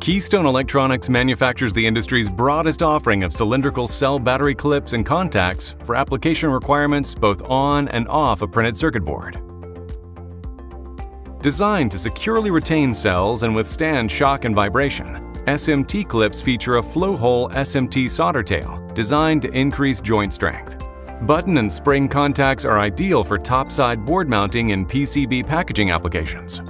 Keystone Electronics manufactures the industry's broadest offering of cylindrical cell battery clips and contacts for application requirements both on and off a printed circuit board. Designed to securely retain cells and withstand shock and vibration, SMT clips feature a flow-hole SMT solder tail designed to increase joint strength. Button and spring contacts are ideal for topside board mounting and PCB packaging applications.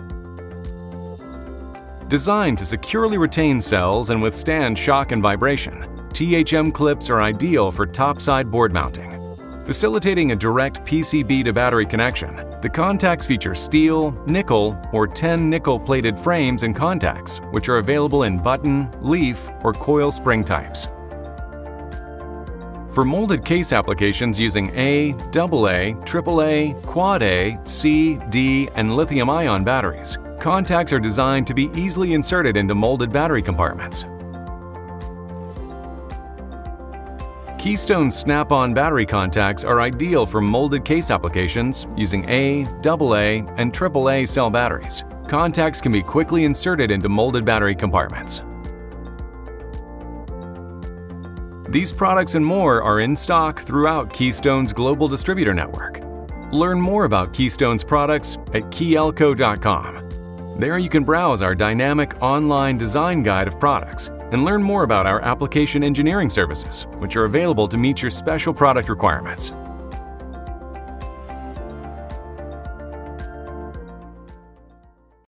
Designed to securely retain cells and withstand shock and vibration, THM clips are ideal for topside board mounting. Facilitating a direct PCB to battery connection, the contacts feature steel, nickel, or tin nickel-plated frames and contacts, which are available in button, leaf, or coil spring types. For molded case applications using A, AA, AAA, Quad A, C, D, and lithium-ion batteries, contacts are designed to be easily inserted into molded battery compartments. Keystone Snap-on battery contacts are ideal for molded case applications using A, AA, and AAA cell batteries. Contacts can be quickly inserted into molded battery compartments. These products and more are in stock throughout Keystone's global distributor network. Learn more about Keystone's products at keyelco.com. There you can browse our dynamic online design guide of products and learn more about our application engineering services, which are available to meet your special product requirements.